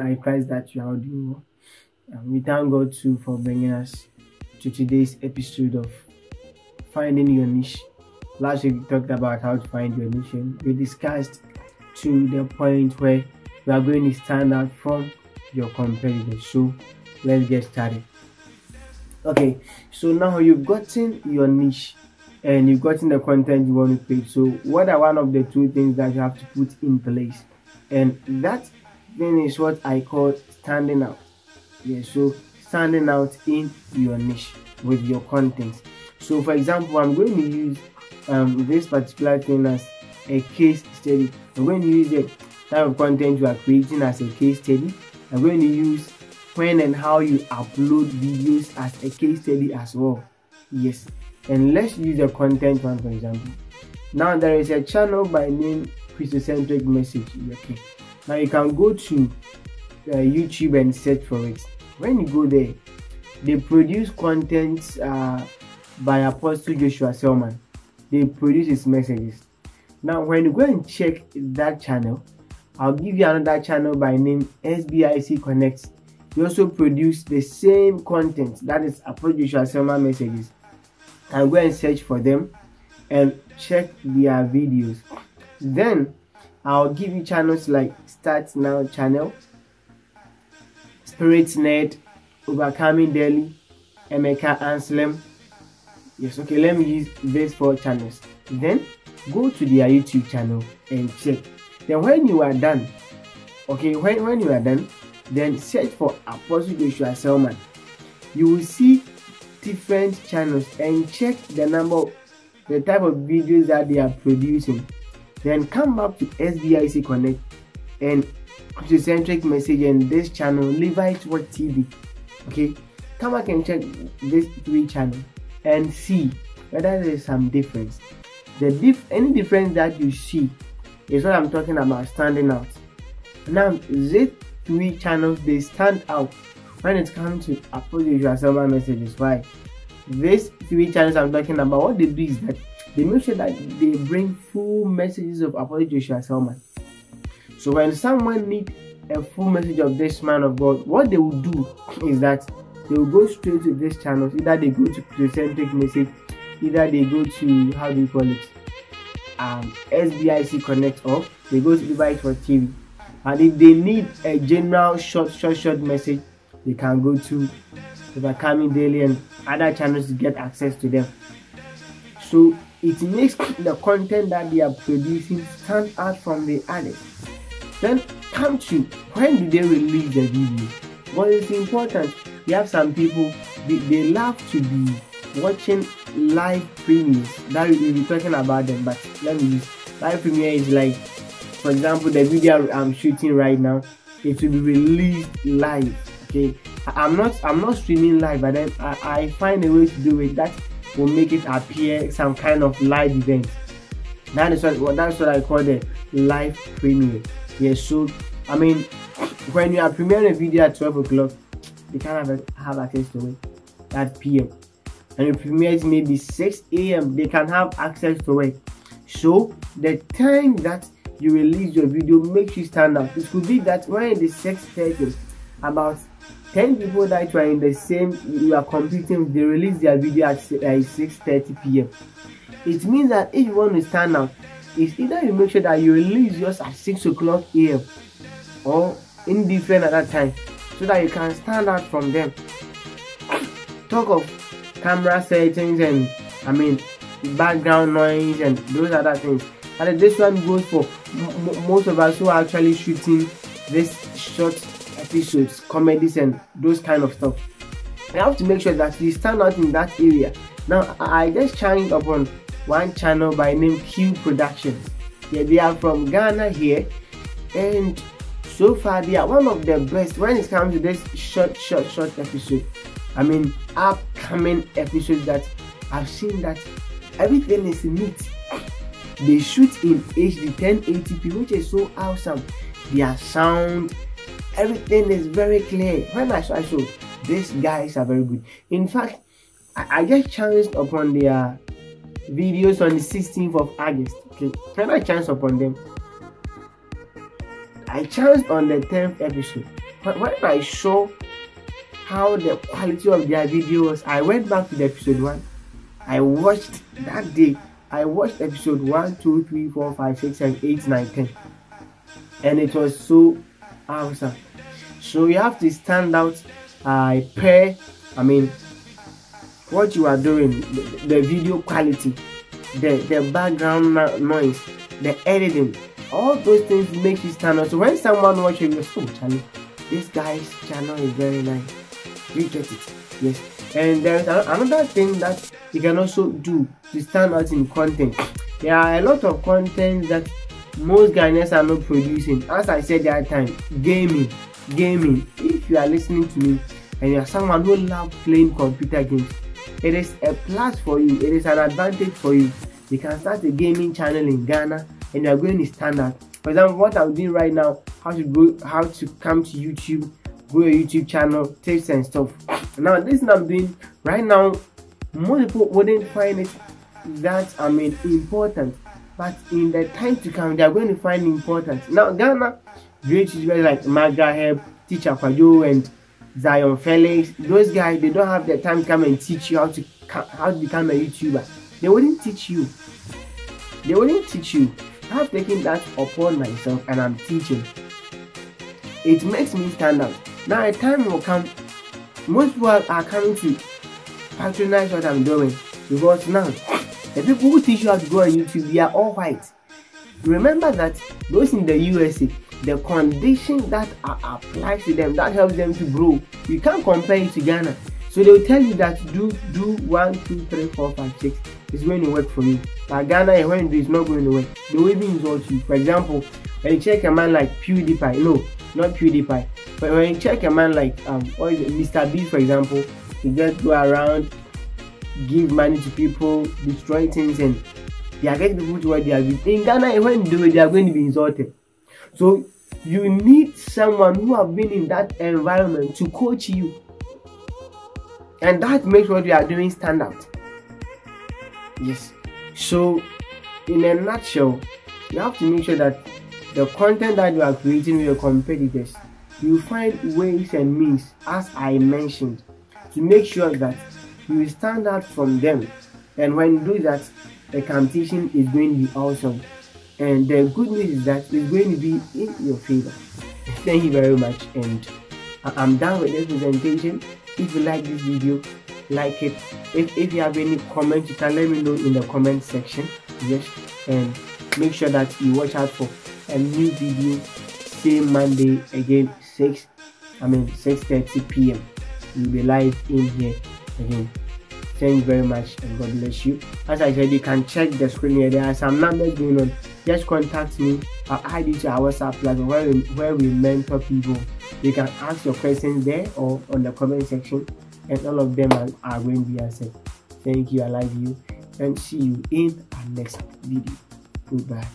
I trust that you are doing. Um, we thank God too for bringing us to today's episode of Finding Your Niche. Last week we talked about how to find your niche we discussed to the point where you are going to stand out from your competitors. So let's get started. Okay, so now you've gotten your niche and you've gotten the content you want to create. So what are one of the two things that you have to put in place? And that thing is what I call standing out. Yeah, so standing out in your niche with your content. So for example, I'm going to use um, this particular thing as a case study. I'm going to use the type of content you are creating as a case study. I'm going to use when and how you upload videos as a case study as well. Yes, and let's use the content one for example. Now there is a channel by name Christocentric Message. Okay, now you can go to uh, YouTube and search for it. When you go there, they produce content uh, by Apostle Joshua Selman. They produce his messages. Now, when you go and check that channel, I'll give you another channel by name SBIC Connect. They also produce the same content that is Apostle Joshua Selman messages. And go and search for them and check their videos. Then I'll give you channels like Start Now channel, Spirit Net, Overcoming Daily, Emeka Anselm. Yes, okay, let me use these four channels. Then go to their YouTube channel and check. Then when you are done, okay, when, when you are done, then search for Apostle Joshua Selman. You will see different channels and check the number, the type of videos that they are producing. Then come back to SBIC Connect and Christocentric Message and this channel, Levite What TV. Okay, come back and check these three channels and see whether there is some difference. The diff any difference that you see is what I'm talking about standing out. Now these three channels they stand out when it comes to uploading your server messages. Why? These three channels I'm talking about, what they do is that they make sure that they bring full messages of Apostle Joshua Selman. So when someone needs a full message of this man of God, what they will do is that they will go straight to this channel. Either they go to Christocentric message, either they go to how do you call it? Um SBIC Connect or they go to Device for TV. And if they need a general short, short, short message, they can go to Overcoming Daily and other channels to get access to them. So it makes the content that they are producing stand out from the others. Then come to when do they release the video? Well, it's important. We have some people they, they love to be watching live premieres. That we will be talking about them, but let me use live premiere is like, for example, the video I'm shooting right now. It will be released live. Okay, I'm not I'm not streaming live, but then I, I find a way to do it that will make it appear some kind of live event. That is what that's what I call the live premiere. Yes, so I mean when you are premiering a video at 12 o'clock, you can't have, have access to it at PM. And you premiere it maybe 6 a.m. They can have access to it. So the time that you release your video makes you stand out. It could be that when it is 6:30, about 10 people that are in the same you are competing they release their video at uh, 6:30 p.m. It means that if you want to stand out, it's either you make sure that you release yours at 6 o'clock a.m. or indifferent at that time so that you can stand out from them. Talk of camera settings and I mean background noise and those other things. And this one goes for most of us who are actually shooting this short episodes, comedies, and those kind of stuff. I have to make sure that you stand out in that area. Now, I just chanced upon one channel by name Q Productions. Yeah, they are from Ghana here, and so far they are one of the best when it comes to this short, short, short episode. I mean, upcoming episodes that I've seen that everything is neat. They shoot in HD 1080p, which is so awesome. Their sound, everything is very clear. When I saw, I saw these guys are very good. In fact, I, I just chanced upon their videos on the 16th of August. Okay, when I chanced upon them, I chanced on the 10th episode. But when I saw how the quality of their video was, I went back to the episode 1. I watched that day. I watched episode 1, 2, 3, 4, 5, 6, 7, 8, 9, 10. And it was so awesome. So you have to stand out uh, per, I mean, what you are doing, the, the video quality, the, the background noise, the editing, all those things make you stand out. So when someone watches your oh, Charlie, this guy's channel is very nice. You get it, yes. And there's another thing that you can also do to stand out in content. There are a lot of content that most Ghanaians are not producing. As I said that time, gaming, gaming. If you are listening to me and you are someone who loves playing computer games, it is a plus for you. It is an advantage for you. You can start a gaming channel in Ghana and you are going to stand out. For example, what I'm doing right now, how to go, how to come to YouTube, grow a YouTube channel, tips and stuff. Now, this thing I'm doing right now, most people wouldn't find it that I mean important, but in the time to come, they are going to find important. Now, Ghana, great YouTubers like Maga Help, Teacher Kwadwo, and Zion Felix, those guys, they don't have the time to come and teach you how to how to become a YouTuber. They wouldn't teach you. They wouldn't teach you. I have taken that upon myself and I'm teaching. It makes me stand out. Now a time will come, most people are coming to patronize what I'm doing because now the people who teach you how to go on YouTube, they are all white. Remember that those in the USA, the condition that are applied to them that helps them to grow, you can't compare it to Ghana. So they will tell you that do do one, two, three, four, five, six. It's going to work for you. But Ghana, when it is not going to work, they will even insult you. For example, when you check a man like PewDiePie, no, not PewDiePie, but when you check a man like um, what is it, Mr. Beast, for example, he just go around, give money to people, destroy things, and they are getting people to what they are. In Ghana, eh, when they they are going to be insulted. So you need someone who have been in that environment to coach you and that makes what you are doing stand out yes so in a nutshell you have to make sure that the content that you are creating with your competitors you find ways and means as i mentioned to make sure that you stand out from them and when you do that the competition is going to be awesome and the good news is that it's going to be in your favor. Thank you very much and i'm done with this presentation. If you like this video like it. If, if you have any comments you can let me know in the comment section yes. And make sure that you watch out for a new video same monday again 6 i mean 6 30 p.m we'll be live in here again. Thank you very much and god bless you. As i said you can check the screen here. There are some numbers going on. Just contact me. I'll add you to our whatsapp platform where we, where we mentor people. You can ask your questions there or on the comment section and all of them are, are going to be answered. Thank you. I love you and see you in our next video. Goodbye